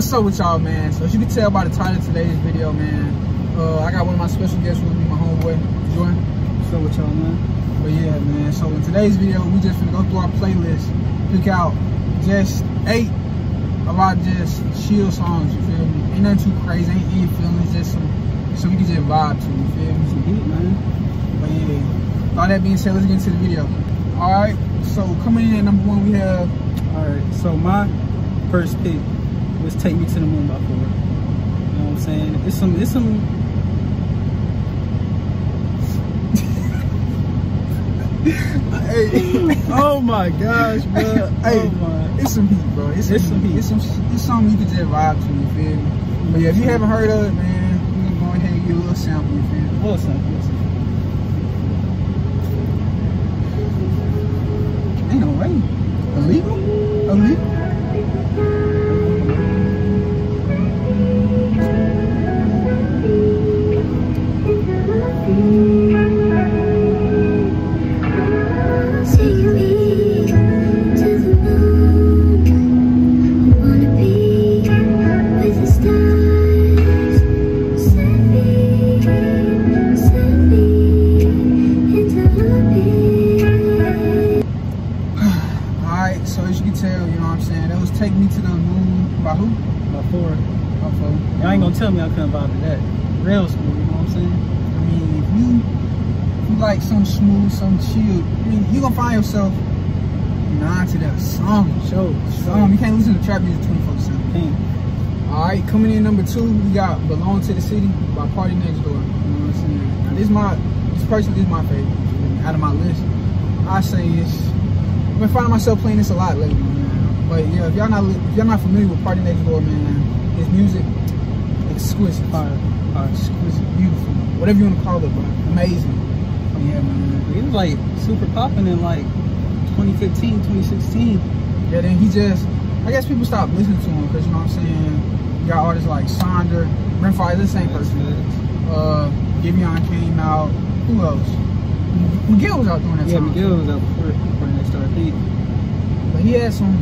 What's up with y'all, man? So as you can tell by the title of today's video, man, uh, I got one of my special guests with me, my homeboy, Jordan. What's up with y'all, man? Yeah, man, so in today's video, we just gonna go through our playlist, pick out just eight of our just chill songs, you feel me? Ain't nothing too crazy, ain't any feelings, just some, so we can just vibe to, you feel me? Some heat, man. But yeah, with all that being said, let's get into the video. All right, so coming in at number one, we have, All right, so my first pick was "Take Me to the Moon" by Four. You know what I'm saying? It's some, it's some. Hey, oh my gosh, bro! Hey, oh my. it's some heat, bro. It's, It's some heat. heat. It's some, it's something you can just vibe to, you feel me? But yeah, if you haven't heard of it, man, we gonna go ahead and get a little sample, you feel me? Well, son, listen. Gonna tell me I couldn't vibe to that. Real smooth, you know what I'm saying? I mean, if you, if you like some smooth, some chill, I mean, you gonna find yourself nine to that song. Show, Um, you can't listen to trap music 24 7. Can't. All right, coming in number two, we got "Belong to the City" by PARTYNEXTDOOR. You know what I'm saying? Now, this my, this personally is my favorite out of my list. I say it's. I've been finding myself playing this a lot lately, man. But yeah, if y'all not if y'all not familiar with PARTYNEXTDOOR, man, his music exquisite, Fire. Fire. exquisite, beautiful, whatever you want to call it, but amazing. Yeah, man. He was like super popping in like 2015, 2016. Yeah, then he just, I guess people stopped listening to him because you know what I'm saying. You got artists like Sonder, Brent Faiyaz, the same person. Uh, Giveon came out. Who else? M- Miguel was out during that Yeah, time. Miguel was up before, before they started peak. But he had some,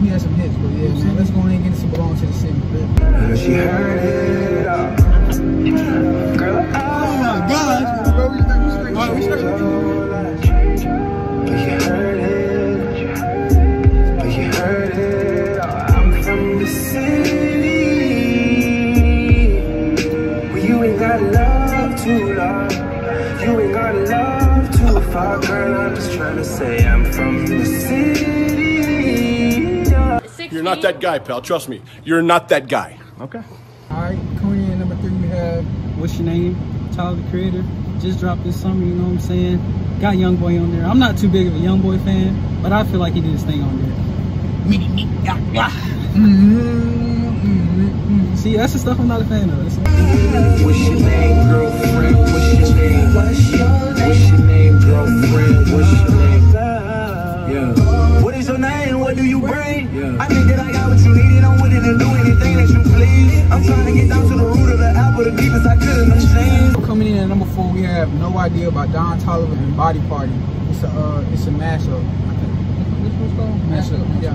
he had some hits. But yeah, man, let's go ahead and get into Belong to the City. She heard it You're not that guy, pal. Trust me. You're not that guy. Okay. All right, coming in at number three, we have What's your name? Tyler the Creator. Just dropped this summer, you know what I'm saying? Got Young Boy on there. I'm not too big of a Young Boy fan, but I feel like he did his thing on there. mm, mm, See, that's the stuff I'm not a fan of. What's your name, girlfriend? What's your name? What's your name, girlfriend? What's your name? Have "No Idea" about Don Toliver and Body Party. It's a uh, it's a mashup. I think. What's what's called? Mashup. Yeah,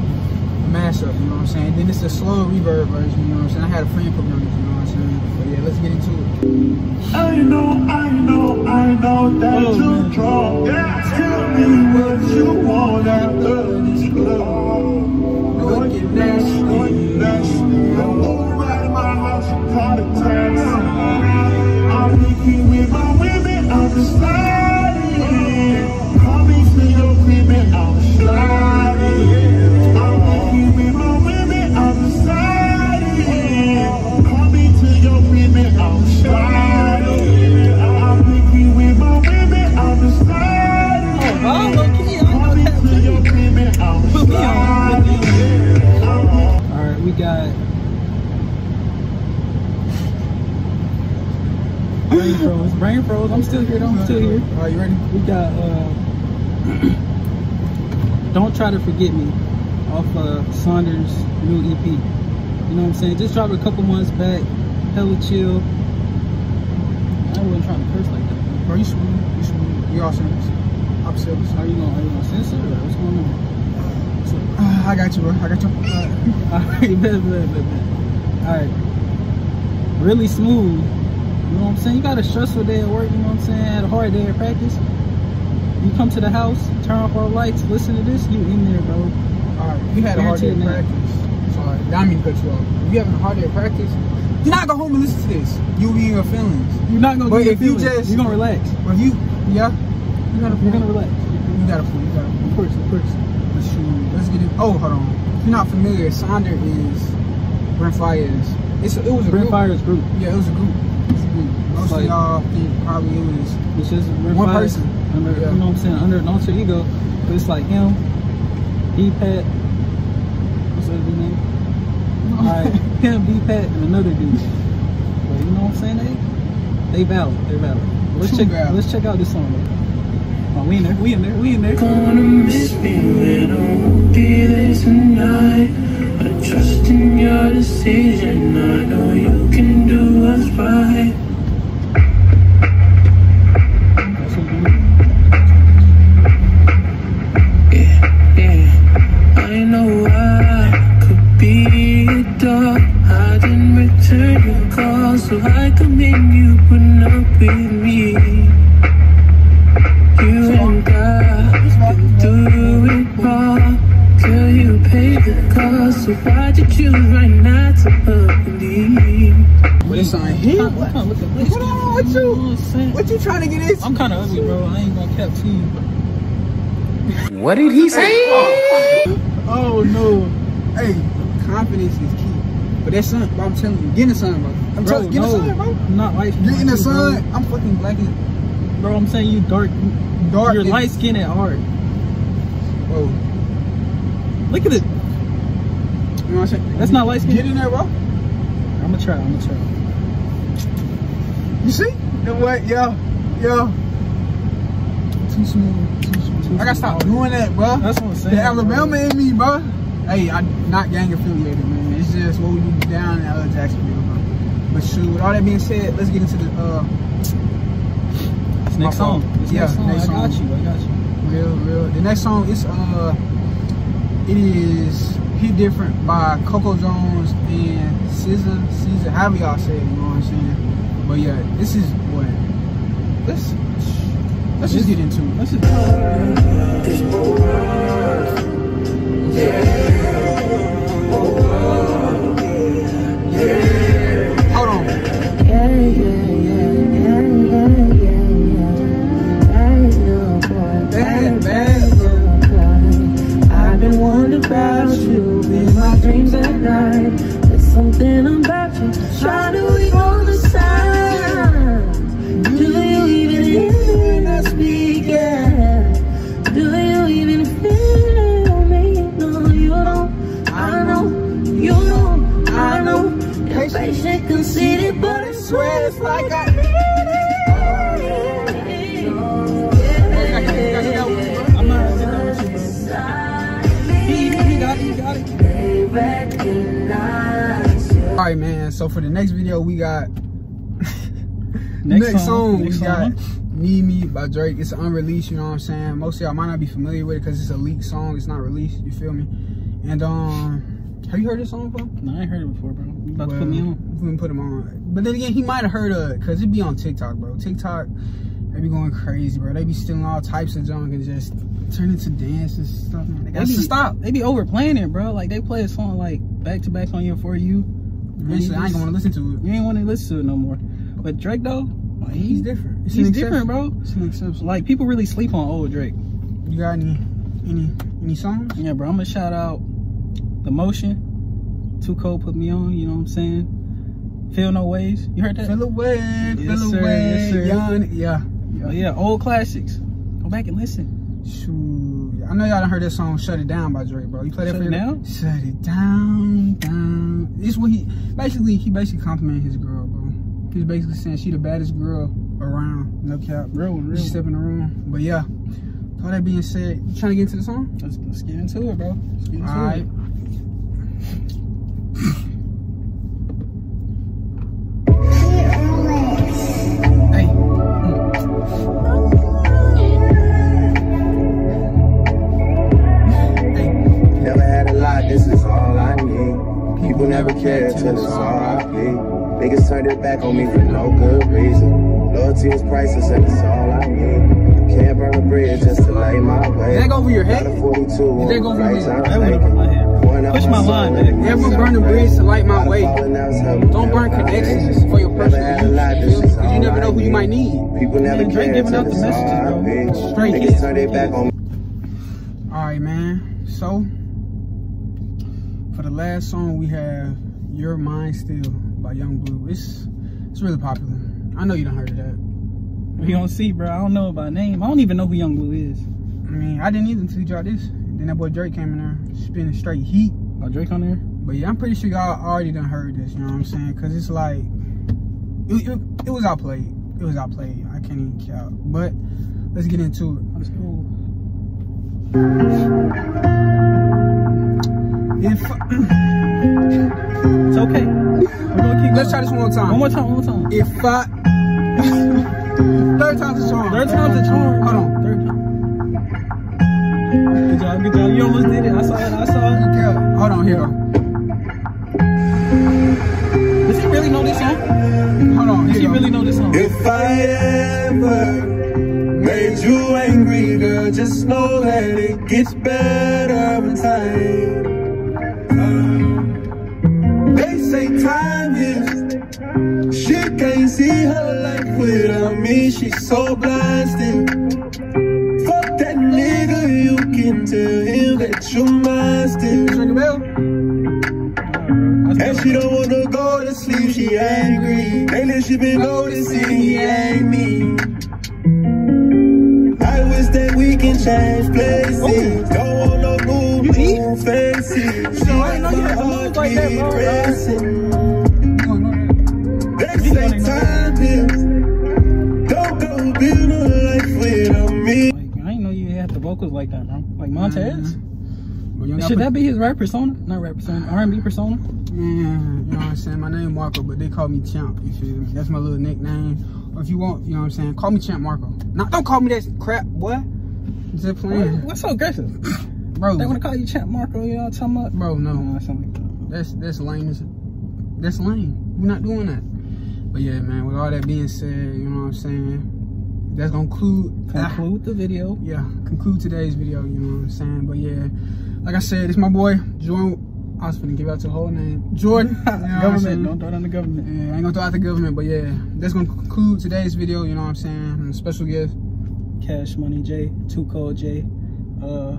mashup. You know what I'm saying? Then it's a slow reverb version. You know what I'm saying? I had a friend put me on. You know what I'm saying? But yeah, let's get into it. I know, I know, I know that Oh, you're man. drunk. Tell me what you Brain froze. Brain froze. I'm still here. though. I'm still here. All right, you ready? We got uh, Don't Try to Forget Me off uh, Sonder's new EP. You know what I'm saying? Just dropped a couple months back. Hella chill. I wasn't trying to curse like that. Bro, you smooth. You smooth. You all serious. I'm serious. How you gonna, how you gonna censor it? What's going on? Ah, I got you, bro. I got you. Bet, bet, bet. Alright. Really smooth. You know what I'm saying? You got a stressful day at work, you know what I'm saying? Had a hard day at practice. You come to the house, turn off all lights, listen to this, you in there, bro. Alright, you had a hard day at practice. Sorry, I mean to cut you off. If you having a hard day at practice, do not go home and listen to this. You'll be in your feelings. You're not gonna But get if you feelings. just- you're gonna relax. But you, yeah, you gotta You're gonna relax. You got a point. You got a point. Of course, of course. Let's shoot. Let's get it. Oh, hold on. If you're not familiar, Sonder is Brent Faiyaz. It's a, it was a Brent group. Fire's group. Yeah, it was a group. It was a group. Most like- y'all think probably it was. It's just Brent One Fire person. Under, Yeah. You know what I'm saying? Under an alter ego. But it's like him, D-Pat. What's that dude's name? Alright, him, D-Pat, and another dude. But you know what I'm saying? They, they valid. They're valid. Let's True check. valid. Let's check out this song. Though. Oh, we in there. We in there. We in there. gonna miss me when I won't be there tonight. I trust in your with me. You and I can do it all till you pay the cost. So why'd you choose right now to believe? What is on here? I'm What? kind of on, what you-? What you trying to get into? I'm kind of ugly, bro. I ain't gonna cap to you. What did he say? Oh no. Hey, confidence is key. But that sun, bro, I'm telling you, getting something. I'm Bro, telling you, get in no. the sun, bro. I'm not light. Get in the bro. sun. I'm fucking black and Bro, I'm saying you dark. dark. You're light skinned at heart. Whoa. Look at it. You know what I'm saying? That's not light skin. Get in there, bro. I'm gonna try. I'm gonna try. You see? Know what? Yeah. Yeah. Too smooth. Too smooth. I gotta stop doing that, bro. That's what I'm saying. The Alabama in me, bro. Hey, I'm not gang affiliated, man. It's just what we do down in uh, Jacksonville, bro. But shoot, with all that being said, let's get into the uh, This my next song. This Yeah, next song. next I got you. I got you. real, real. The next song is uh, it is "Hit Different" by Coco Jones and SZA, Caesar, however y'all say it. You know what I'm saying? But yeah, this is what. Let's let's just get into it. Let's just. Hold He got it. All right, man. So for the next video, we got Next, next, song, Next we got song. Need Me by Drake. It's unreleased, you know what I'm saying? Most of y'all might not be familiar with it because it's a leaked song. It's not released, you feel me? And um, have you heard this song before? No, I ain't heard it before, bro. You about to put me on? We can put him on. But then again, he might have heard of it because it be on TikTok, bro. TikTok, they be going crazy, bro. They be stealing all types of junk and just turn into dance and stuff, man. They They got be, to stop. They be overplaying it, bro. Like they play a song like back to back on your for you. Eventually, I ain't gonna wanna listen to it. You ain't want to listen to it no more. But Drake though, like, he- He's different. It's He's different, bro. It's an exception. Like people really sleep on old Drake. You got any, any, any songs? Yeah, bro. I'm gonna shout out the motion. Too cold put me on. You know what I'm saying? Feel no ways. You heard that? Feel away, Yes, feel sir, away, yes, sir. young, yeah. Oh, yeah, old classics. Go back and listen. Shoot. I know y'all done heard that song "Shut It Down" by Drake, bro. You play that Shut for It Down? Shut it down, down. This what he basically he basically complimented his girl, bro. He's basically saying she the baddest girl around. No cap. Real one, real She one. step in the room, but yeah. All that being said, you trying to get into the song? Let's, let's get into it, bro. Let's get into All right. it. Back on me for no good reason. Loyalty is priceless and it's all I need. Can't burn a bridge just to lay my way. Did that go over your head? Got a 42 Did that go over your time That went over thinking. my head, bro. Pouring out Push my soul line and. Never burn a bridge to light my way. fall and now it's helping Don't burn connections for your personal use. Because you never know who you might need. People never Man, Drake care giving till out the it's messages, bro. Straight Niggas hits. turned it back on me. All right, man. So, for the last song, we have "You're Mine Still" by Yung Bleu. It's it's really popular. I know you done heard of that. We don't see, bro. I don't know by name. I don't even know who Yung Bleu is. I mean, I didn't either until you dropped this. Then that boy Drake came in there spinning straight heat. Oh, Drake on there? But yeah, I'm pretty sure y'all already done heard this. You know what I'm saying? Cause it's like it, it, it was outplayed. It was outplayed. I can't even count. But let's get into it. Let's go. If It's okay. We're gonna keep let's try this one more time. One more time, one more time. If I third time's a charm. Third time's a charm. Hold on. Good job, good job. You almost did it. I saw it. I saw it. Okay, hold on, here. Does he really know this song? Hold on, Does he really know this song? If I ever made you angry, girl, just know that it gets better with time. Uh, they say time is, she can't see her life without me, she's so. Fuck tell him that you're mine vocals like that, bro. Like Montez. Mm-hmm. Young, Should that be his rap persona? Not rap persona. R&B persona. Man, you know what I'm saying? My name Marco, but they call me Champ, you feel me? That's my little nickname. Or if you want, you know what I'm saying? Call me Champ Marco. Now, don't call me that crap, boy. Just playing. What's so aggressive? Bro, They want to call you Champ Marco. You know what I'm talking about? bro, no. No, like that. That's that's lame. That's lame. We're not doing that. But yeah, man. With all that being said, you know what I'm saying. That's gonna conclude. Conclude the video. Yeah, conclude today's video. You know what I'm saying. But yeah, like I said, it's my boy Jordan. I was gonna give out your whole name, Jordan. You know government. Don't throw it on the government. Yeah, I ain't gonna throw out the government, but yeah, that's gonna conclude today's video. You know what I'm saying. And special gift, Cash Money J, Two Code J. Uh,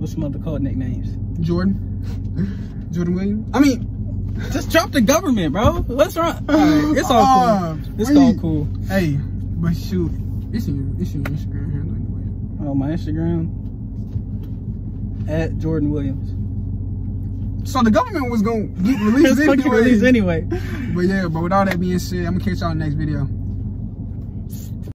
what's some other code nicknames? Jordan. Jordan Williams. I mean, Just drop the government, bro. What's wrong? Right, it's all Uh, cool. It's all cool. hey, but shoot, it's your it's your Instagram handle anyway. Oh, my Instagram at Jordan Williams. So the government was gonna get released anyway. released anyway. But yeah, but with all that being said, I'm gonna catch y'all in the next video.